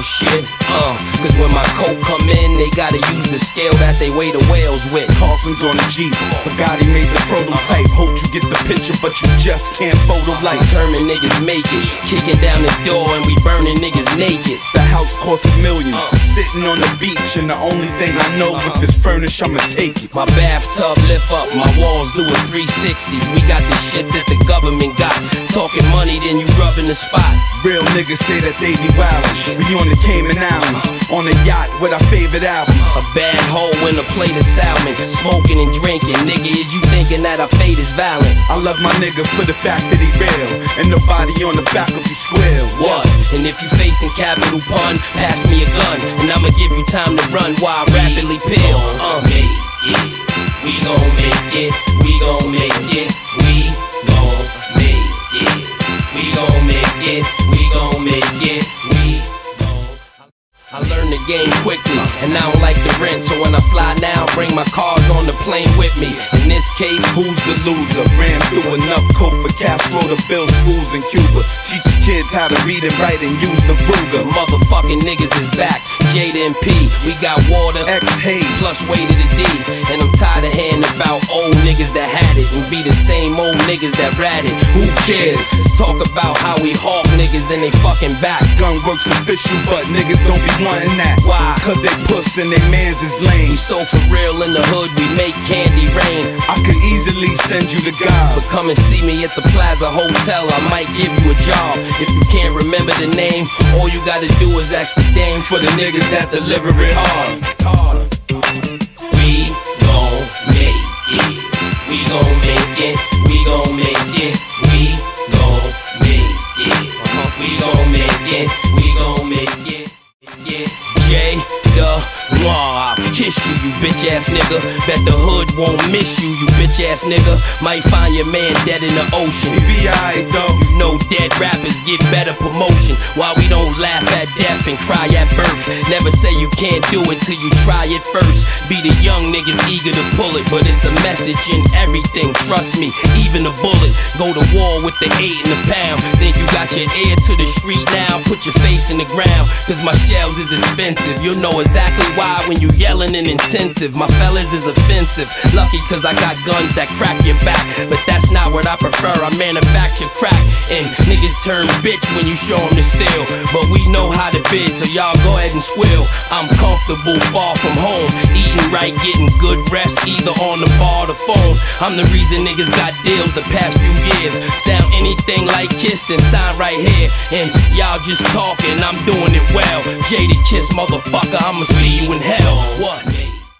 about shit. Uh, cause when my coat come in, they gotta use the scale that they weigh the whales with. Carson's on the Jeep, Bugatti made the prototype. Hope you get the picture, but you just can't photo like. Determined niggas make it, kicking down the door and we burning niggas naked. The house costs a million, uh, sitting on the beach, and the only thing I know uh this if it's furnished, I'ma take it. My bathtub lift up, my walls do a 360. We got the shit that the government got. Talking money, then you rubbing the spot. Real niggas say that they be wild. We on the Cayman Islands, on a yacht with our favorite albums. A bad hoe and a plate of salmon. Smoking and drinking. Nigga, is you thinking that our fate is violent? I love my nigga for the fact that he real, and nobody on the back of faculty square. What? And if you facing capital pun, pass me a gun, and I'ma give you time to run while I rapidly peel. Uh. make it. We gon' make it. We gon' make it. Game quickly, and I don't like the rent. So when I fly now, bring my cars on the plane with me. In this case, Who's the loser? Ran through enough coke for Castro to build schools in Cuba. Teach your kids how to read and write and use the Ruger. motherfucking niggas is back. Jada and P, we got water. X Hayes. Plus way to the D, and I'm tired of hearing about old niggas that had it and be the same old niggas that ratted. Who cares? Talk about how we hawk niggas and they fucking back. gun works official, but niggas don't be wanting that. Why? Cause they puss and they mans is lame. We so for real in the hood, we make candy rain. I could easily send you to God. But come and see me at the Plaza Hotel. I might give you a job. If you can't remember the name, all you gotta do is ask the dame For the niggas that deliver it hard. We gon' make it. We gon' make it. We gon' make it. Kiss you, you bitch ass nigga. Bet the hood won't miss you, you bitch ass nigga. Might find your man dead in the ocean. We be alright though. You know dead rappers get better promotion. Why we don't laugh at and cry at birth. Never say you can't do it till you try it first. Be the young niggas eager to pull it, but it's a message in everything. Trust me, even a bullet. Go to war with the eight and the pound. Then you got your ear to the street now? Put your face in the ground, cause my shells is expensive. You'll know exactly why when you yelling and intensive. My fellas is offensive. Lucky cause I got guns that crack your back. But that's not what I prefer. I manufacture crack. And niggas turn bitch when you show them the steel. But we know how to so y'all go ahead and squill. I'm comfortable, far from home. Eating right, getting good rest, either on the bar or the phone. I'm the reason niggas got deals the past few years. Sound anything like Kiss, then sign right here. And y'all just talking, I'm doing it well. Jadakiss, motherfucker, I'ma see you in hell. What?